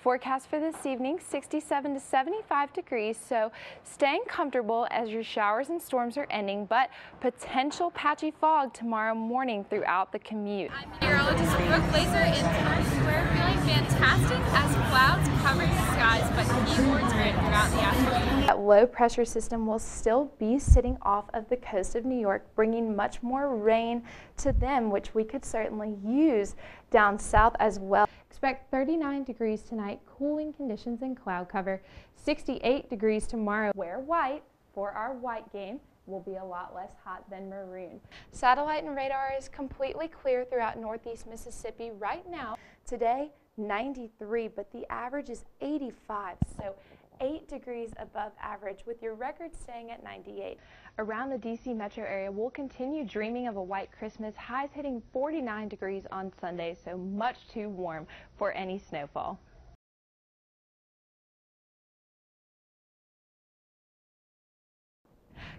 Forecast for this evening 67 to 75 degrees, so staying comfortable as your showers and storms are ending, but potential patchy fog tomorrow morning throughout the commute. I'm meteorologist Brooke Laizer in Times Square feeling fantastic as clouds cover the skies, but keyboards rain throughout the afternoon. That low pressure system will still be sitting off of the coast of New York, bringing much more rain to them, which we could certainly use down south as well. Expect 39 degrees tonight, cooling conditions and cloud cover. 68 degrees tomorrow. Wear white for our white game will be a lot less hot than maroon. Satellite and radar is completely clear throughout northeast Mississippi right now. Today, 93, but the average is 85, so 8 degrees above average with your record staying at 98. Around the DC metro area, we'll continue dreaming of a white Christmas, highs hitting 49 degrees on Sunday, so much too warm for any snowfall.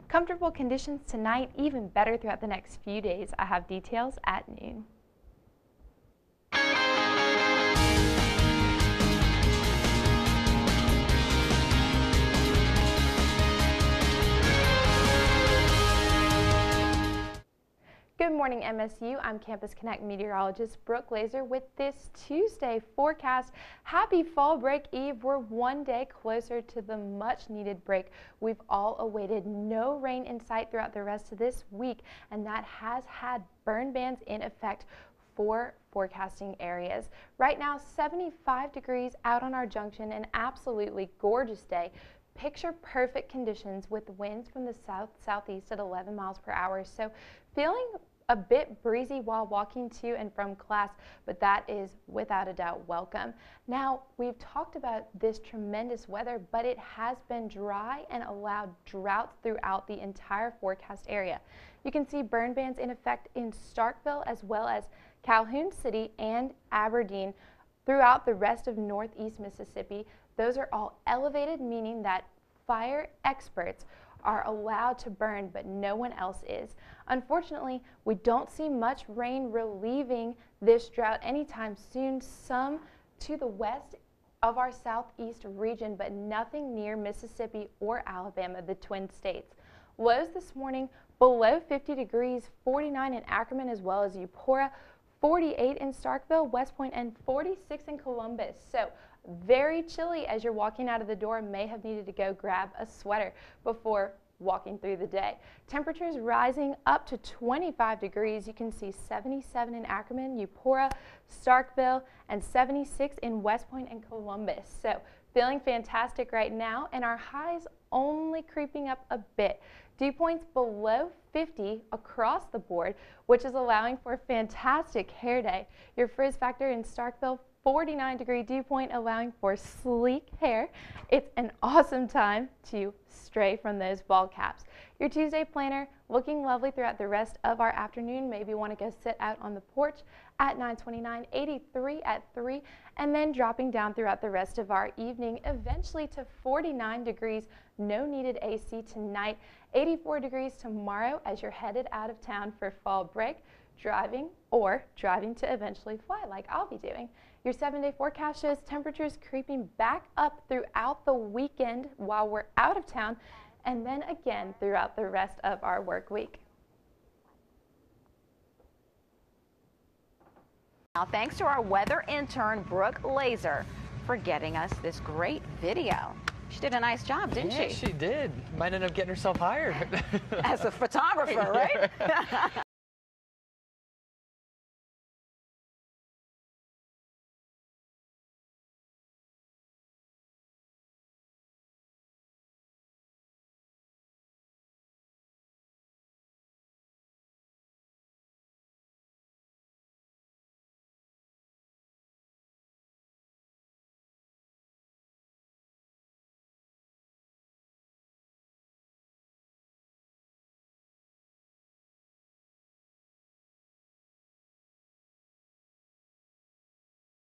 Comfortable conditions tonight, even better throughout the next few days. I have details at noon. Good morning, MSU. I'm Campus Connect meteorologist Brooke Laizer with this Tuesday forecast. Happy fall break eve. We're one day closer to the much needed break. We've all awaited no rain in sight throughout the rest of this week, and that has had burn bans in effect for forecasting areas. Right now, 75 degrees out on our junction, an absolutely gorgeous day picture perfect conditions with winds from the south southeast at 11 miles per hour. So feeling a bit breezy while walking to and from class, but that is without a doubt welcome. Now, we've talked about this tremendous weather, but it has been dry and allowed droughts throughout the entire forecast area. You can see burn bans in effect in Starkville as well as Calhoun City and Aberdeen throughout the rest of northeast Mississippi. Those are all elevated, meaning that fire experts are allowed to burn, but no one else is. Unfortunately, we don't see much rain relieving this drought anytime soon. Some to the west of our southeast region, but nothing near Mississippi or Alabama, the Twin States. Lows this morning below 50 degrees, 49 in Ackerman as well as Eupora, 48 in Starkville, West Point, and 46 in Columbus. So very chilly as you're walking out of the door. May have needed to go grab a sweater before walking through the day. Temperatures rising up to 25 degrees. You can see 77 in Ackerman, Eupora, Starkville, and 76 in West Point and Columbus. So feeling fantastic right now, and our highs only creeping up a bit. Dew points below 50 across the board, which is allowing for a fantastic hair day. Your frizz factor in Starkville 49 degree dew point allowing for sleek hair. It's an awesome time to stray from those ball caps. Your Tuesday planner looking lovely throughout the rest of our afternoon. Maybe want to go sit out on the porch at 929, 83 at 3, and then dropping down throughout the rest of our evening, eventually to 49 degrees. No needed AC tonight. 84 degrees tomorrow as you're headed out of town for fall break driving or driving to eventually fly like I'll be doing. Your seven day forecast shows temperatures creeping back up throughout the weekend while we're out of town and then again throughout the rest of our work week. Now, thanks to our weather intern, Brooke Laizer, for getting us this great video. She did a nice job, didn't yeah, she? she did. Might end up getting herself hired. As a photographer, right?